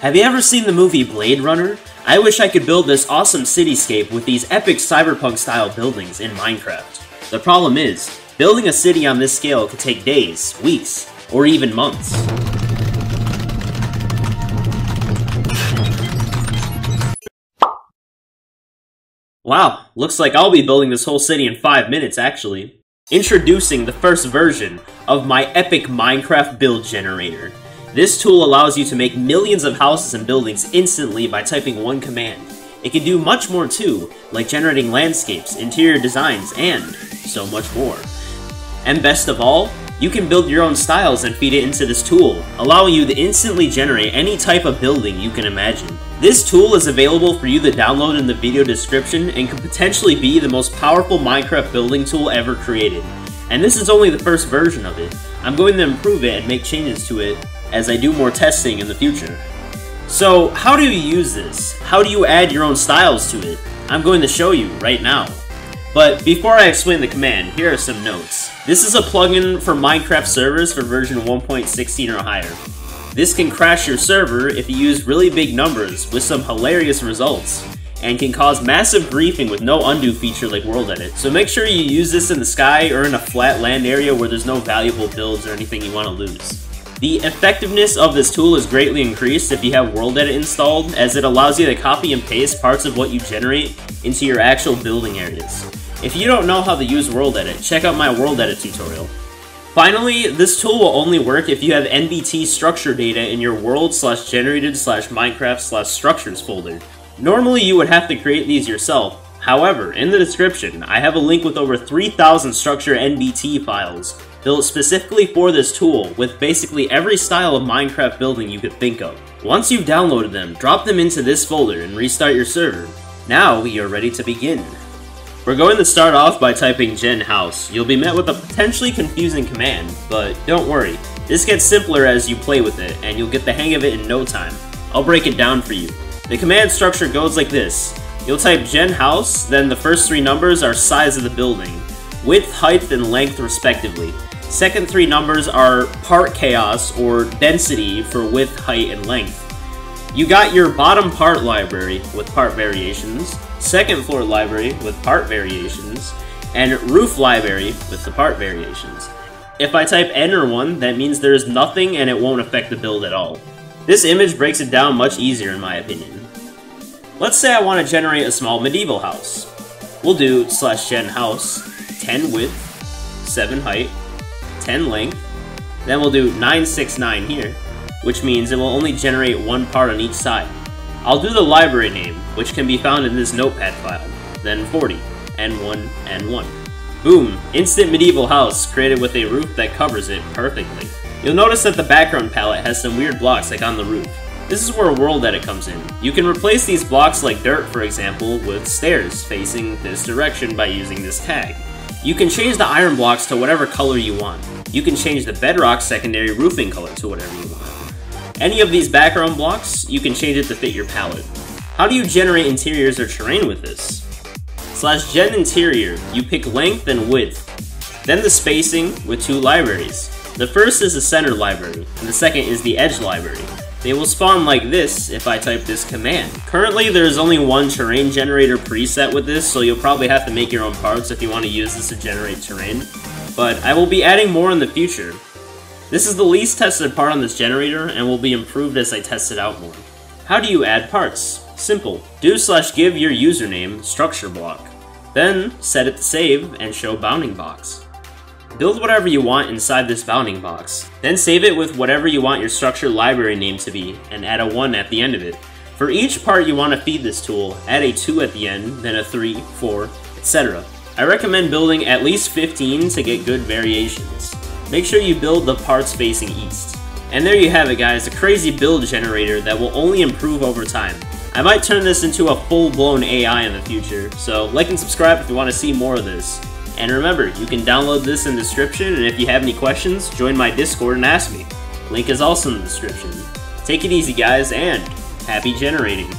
Have you ever seen the movie Blade Runner? I wish I could build this awesome cityscape with these epic cyberpunk style buildings in Minecraft. The problem is, building a city on this scale could take days, weeks, or even months. Wow, looks like I'll be building this whole city in 5 minutes actually. Introducing the first version of my epic Minecraft build generator. This tool allows you to make millions of houses and buildings instantly by typing one command. It can do much more too, like generating landscapes, interior designs, and so much more. And best of all, you can build your own styles and feed it into this tool, allowing you to instantly generate any type of building you can imagine. This tool is available for you to download in the video description and could potentially be the most powerful Minecraft building tool ever created. And this is only the first version of it. I'm going to improve it and make changes to it as I do more testing in the future. So, how do you use this? How do you add your own styles to it? I'm going to show you right now. But before I explain the command, here are some notes. This is a plugin for Minecraft servers for version 1.16 or higher. This can crash your server if you use really big numbers with some hilarious results, and can cause massive griefing with no undo feature like World Edit. So make sure you use this in the sky or in a flat land area where there's no valuable builds or anything you want to lose. The effectiveness of this tool is greatly increased if you have World Edit installed, as it allows you to copy and paste parts of what you generate into your actual building areas. If you don't know how to use World Edit, check out my World Edit tutorial. Finally, this tool will only work if you have NBT structure data in your world slash generated slash Minecraft slash structures folder. Normally you would have to create these yourself, However, in the description, I have a link with over 3,000 structure NBT files, built specifically for this tool, with basically every style of Minecraft building you could think of. Once you've downloaded them, drop them into this folder and restart your server. Now are ready to begin. We're going to start off by typing gen house. You'll be met with a potentially confusing command, but don't worry. This gets simpler as you play with it, and you'll get the hang of it in no time. I'll break it down for you. The command structure goes like this. You'll type gen house, then the first three numbers are size of the building, width, height, and length respectively. Second three numbers are part chaos, or density for width, height, and length. You got your bottom part library with part variations, second floor library with part variations, and roof library with the part variations. If I type enter 1, that means there is nothing and it won't affect the build at all. This image breaks it down much easier in my opinion. Let's say I want to generate a small medieval house. We'll do slash gen house, 10 width, 7 height, 10 length, then we'll do 969 here, which means it will only generate one part on each side. I'll do the library name, which can be found in this notepad file, then 40, and 1, and 1. Boom! Instant medieval house created with a roof that covers it perfectly. You'll notice that the background palette has some weird blocks like on the roof. This is where World Edit comes in. You can replace these blocks like dirt, for example, with stairs facing this direction by using this tag. You can change the iron blocks to whatever color you want. You can change the bedrock secondary roofing color to whatever you want. Any of these background blocks, you can change it to fit your palette. How do you generate interiors or terrain with this? Slash gen interior, you pick length and width. Then the spacing with two libraries. The first is the center library, and the second is the edge library. They will spawn like this if I type this command. Currently, there's only one terrain generator preset with this, so you'll probably have to make your own parts if you want to use this to generate terrain but I will be adding more in the future. This is the least tested part on this generator and will be improved as I test it out more. How do you add parts? Simple. Do slash give your username structure block. Then set it to save and show bounding box. Build whatever you want inside this bounding box. Then save it with whatever you want your structure library name to be and add a 1 at the end of it. For each part you want to feed this tool, add a 2 at the end, then a 3, 4, etc. I recommend building at least 15 to get good variations. Make sure you build the parts facing east. And there you have it guys, a crazy build generator that will only improve over time. I might turn this into a full-blown AI in the future, so like and subscribe if you want to see more of this. And remember, you can download this in the description, and if you have any questions, join my Discord and ask me. Link is also in the description. Take it easy guys, and happy generating!